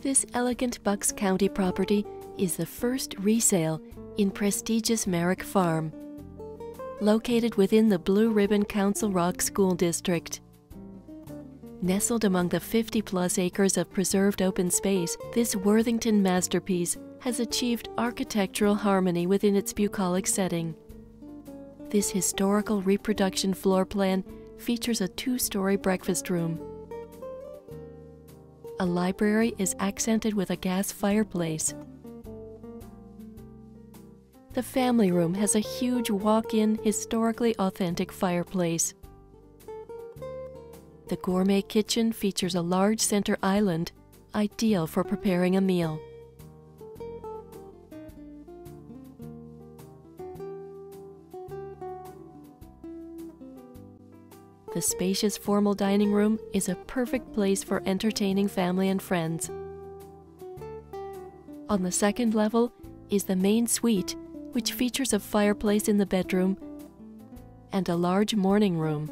This elegant Bucks County property is the first resale in prestigious Merrick Farm. Located within the Blue Ribbon Council Rock School District. Nestled among the 50 plus acres of preserved open space, this Worthington masterpiece has achieved architectural harmony within its bucolic setting. This historical reproduction floor plan features a two story breakfast room. A library is accented with a gas fireplace. The family room has a huge walk in, historically authentic fireplace. The gourmet kitchen features a large center island, ideal for preparing a meal. The spacious formal dining room is a perfect place for entertaining family and friends. On the second level is the main suite, which features a fireplace in the bedroom and a large morning room.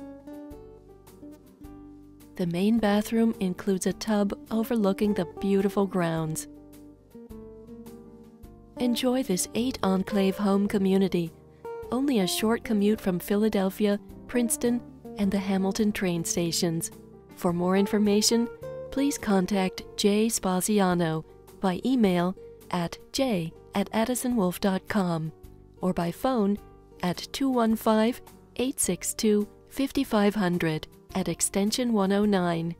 The main bathroom includes a tub overlooking the beautiful grounds. Enjoy this eight enclave home community, only a short commute from Philadelphia, Princeton, and the Hamilton train stations. For more information, please contact Jay Spaziano by email at j at addisonwolfe.com or by phone at 215 862 5500 at extension 109.